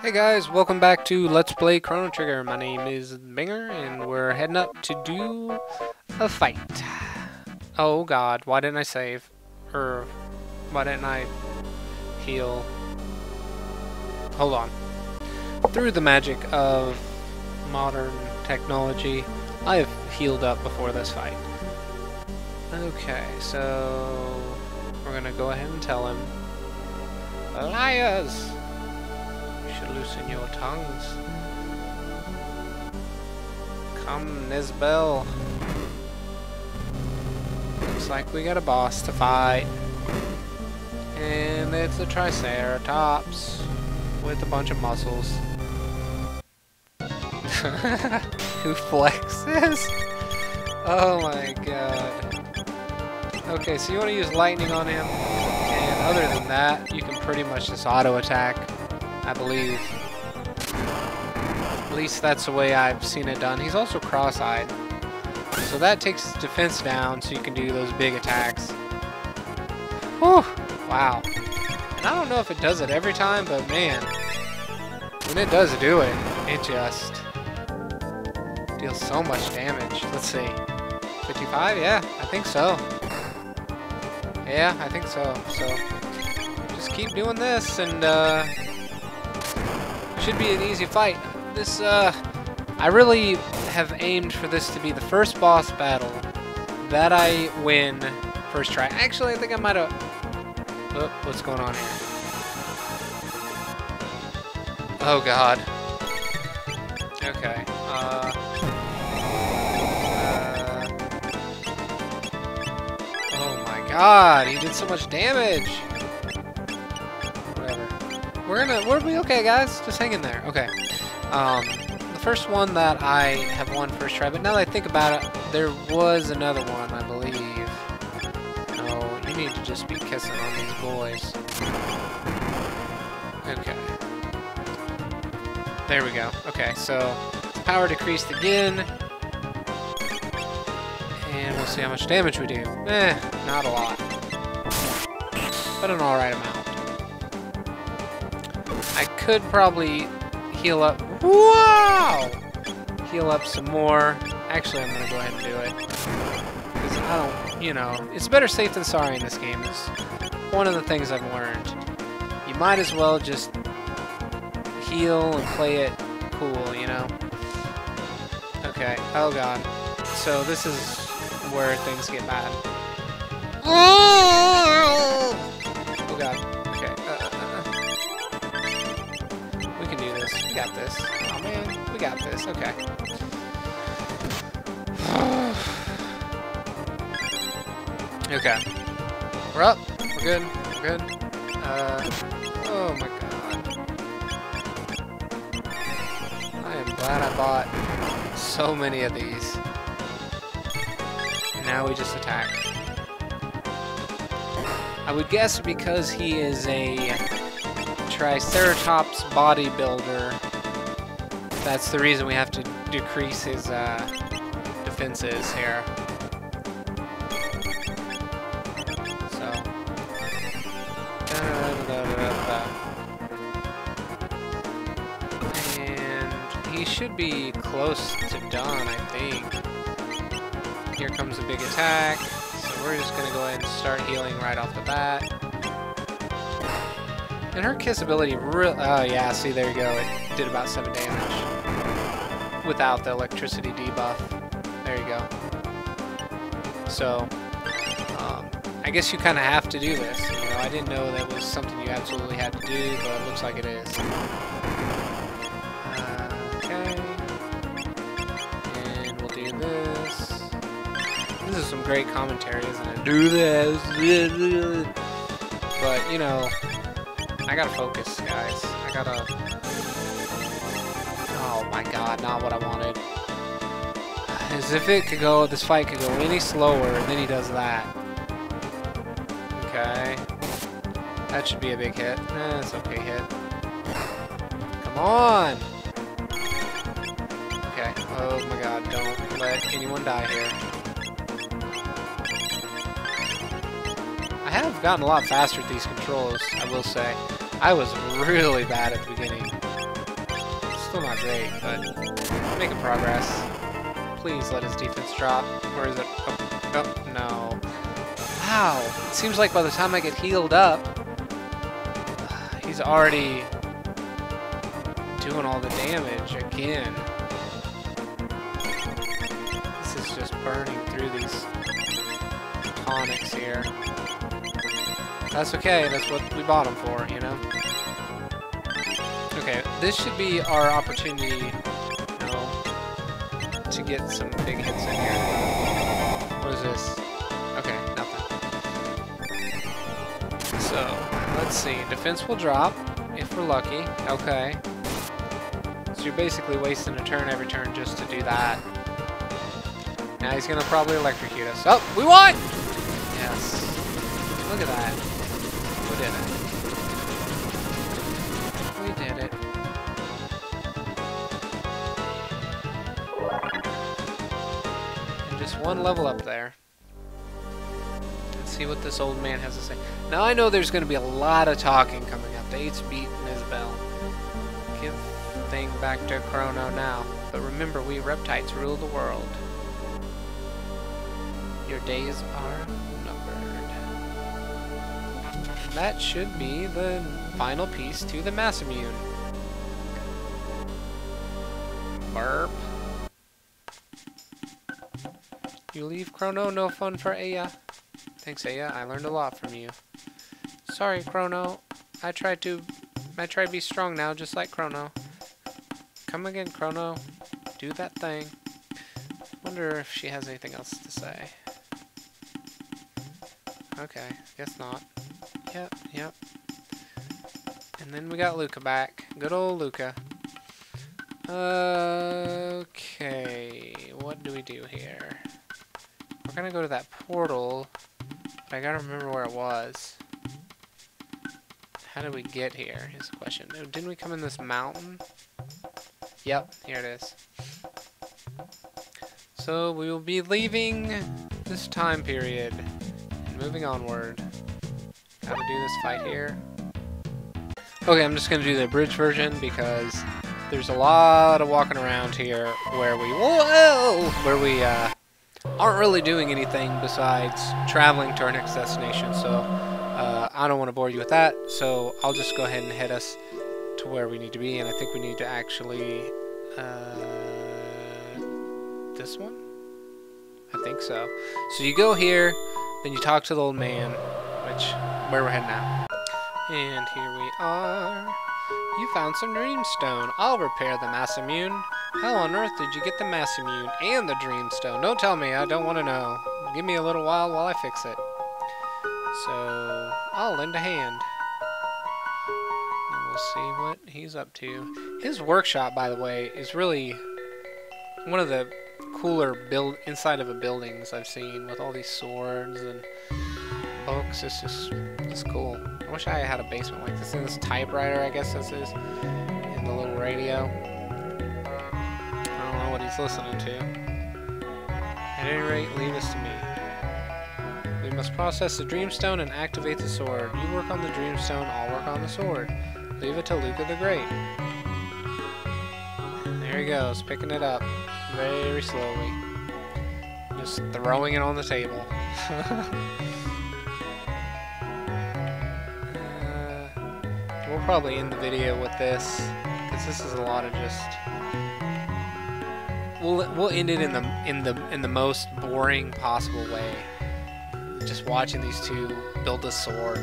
Hey guys, welcome back to Let's Play Chrono Trigger. My name is Binger, and we're heading up to do a fight. Oh god, why didn't I save? Or, why didn't I heal? Hold on. Through the magic of modern technology, I have healed up before this fight. Okay, so we're gonna go ahead and tell him. Liars! Should loosen your tongues. Come, Nizbel. Looks like we got a boss to fight. And it's a Triceratops with a bunch of muscles. Who flexes? Oh my god. Okay, so you want to use lightning on him, and other than that, you can pretty much just auto attack. I believe. At least that's the way I've seen it done. He's also cross-eyed. So that takes defense down so you can do those big attacks. Whew! Wow. And I don't know if it does it every time, but man, when it does do it, it just deals so much damage. Let's see. 55? Yeah, I think so. Yeah, I think so. So, just keep doing this and, uh, should be an easy fight. This, uh, I really have aimed for this to be the first boss battle that I win first try. Actually, I think I might have... Oh, what's going on here? Oh, God. Okay. Uh... uh oh, my God. He did so much damage. We're gonna, we'll be okay, guys. Just hang in there. Okay. Um, the first one that I have won first try, but now that I think about it, there was another one, I believe. No, you need to just be kissing on these boys. Okay. There we go. Okay, so power decreased again. And we'll see how much damage we do. Eh, not a lot. But an alright amount. I could probably heal up. Wow! Heal up some more. Actually, I'm gonna go ahead and do it. Because I don't, you know, it's better safe than sorry in this game. Is one of the things I've learned. You might as well just heal and play it cool, you know? Okay. Oh god. So this is where things get bad. Oh god. Got this. Oh man, we got this. Okay. okay. We're up. We're good. We're good. Uh, oh my god. I am glad I bought so many of these. And now we just attack. I would guess because he is a Triceratops bodybuilder that's the reason we have to decrease his uh, defenses here. So. And he should be close to done, I think. Here comes a big attack. So we're just to go ahead and start healing right off the bat. And her kiss ability really... Oh, yeah, see, there you go. It did about 7 damage without the electricity debuff. There you go. So, um, I guess you kind of have to do this. You know, I didn't know that was something you absolutely had to do, but it looks like it is. Uh, okay. And we'll do this. This is some great commentary, isn't it? Do this. But, you know, I gotta focus, guys. I gotta Oh my god, not what I wanted. As if it could go, this fight could go any slower, and then he does that. Okay. That should be a big hit. Eh, it's okay hit. Come on! Okay. Oh my god, don't let anyone die here. I have gotten a lot faster with these controls, I will say. I was really bad at the beginning. Still not great, but making progress. Please let his defense drop. Or is it? Oh, oh, no. Wow. It seems like by the time I get healed up, he's already doing all the damage again. This is just burning through these tonics here. That's okay, that's what we bought them for, you know? Okay, this should be our opportunity, you know, to get some big hits in here. What is this? Okay, nothing. So, let's see. Defense will drop, if we're lucky. Okay. So you're basically wasting a turn every turn just to do that. Now he's gonna probably electrocute us. Oh, we won! Yes. Look at that. We did it. One level up there. Let's see what this old man has to say. Now I know there's gonna be a lot of talking coming up. The eight's beating his bell. Give thing back to Chrono now. But remember, we Reptites rule the world. Your days are numbered. That should be the final piece to the Masamune. Burp. You leave Chrono, no fun for Ayla. Thanks, Ayla. I learned a lot from you. Sorry, Chrono. I tried to... I try to be strong now, just like Chrono. Come again, Chrono. Do that thing. Wonder if she has anything else to say. Okay, guess not. Yep, yep. And then we got Lucca back. Good old Lucca. Okay, what do we do here? Gonna go to that portal, but I gotta remember where it was. How did we get here is the question. Didn't we come in this mountain? Yep, here it is. So we will be leaving this time period and moving onward. Gotta do this fight here. Okay, I'm just gonna do the bridge version because there's a lot of walking around here where we whoa where we uh, aren't really doing anything besides traveling to our next destination. So uh, I don't want to bore you with that. So I'll just go ahead and head us to where we need to be, and I think we need to actually uh, this one. I think so. So you go here, then you talk to the old man, which where we're heading now. And here we are. You found some Dreamstone. I'll repair the Masamune. How on earth did you get the Masamune and the Dreamstone? Don't tell me, I don't want to know. Give me a little while while I fix it. So, I'll lend a hand. And we'll see what he's up to. His workshop, by the way, is really one of the cooler build inside of a buildings I've seen with all these swords and books. It's just, it's cool. I wish I had a basement like this. And this typewriter, I guess this is. And the little radio. What he's listening to. At any rate, leave this to me. We must process the Dreamstone and activate the sword. You work on the Dreamstone, I'll work on the sword. Leave it to Lucca the Great. There he goes, picking it up. Very slowly. Just throwing it on the table. Uh, we'll probably end the video with this because this is a lot of just we'll we'll end it in the in the in the most boring possible way. Just watching these two build a sword.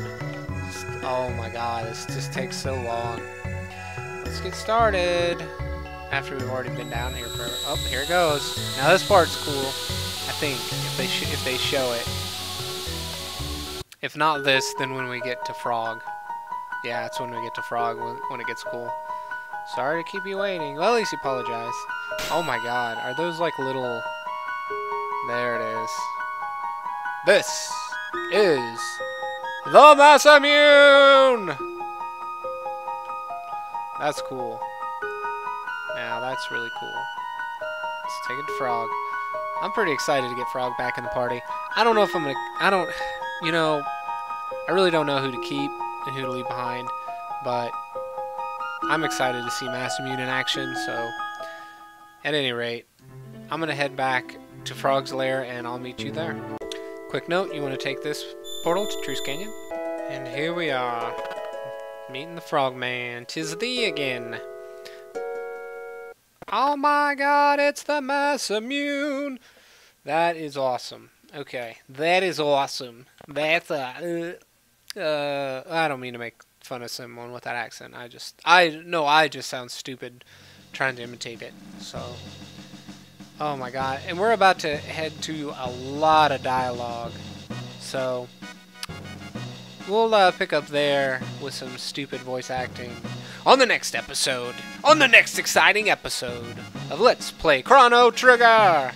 Just, oh my god this just takes so long. Let's get started. After we've already been down here for oh here it goes. Now this part's cool I think if they if they show it. If not this then when we get to frog. Yeah, that's when we get to Frog, when, when it gets cool. Sorry to keep you waiting. Well, at least you apologize. Oh my god, are those like little... There it is. This is the Masamune! That's cool. Now, that's really cool. Let's take it to Frog. I'm pretty excited to get Frog back in the party. I don't know if I'm gonna... I don't... You know, I really don't know who to keep and who to leave behind. But I'm excited to see Masamune in action, so at any rate, I'm going to head back to Frog's Lair and I'll meet you there. Quick note, you want to take this portal to Truce Canyon? And here we are, meeting the Frogman. Tis thee again. Oh my god, it's the Masamune! That is awesome. Okay, that is awesome. That's uh, uh, I don't mean to make fun of someone with that accent. I just, I no, I just sound stupid trying to imitate it. So, oh my god, and we're about to head to a lot of dialogue. So, we'll uh, pick up there with some stupid voice acting on the next episode. On the next exciting episode of Let's Play Chrono Trigger.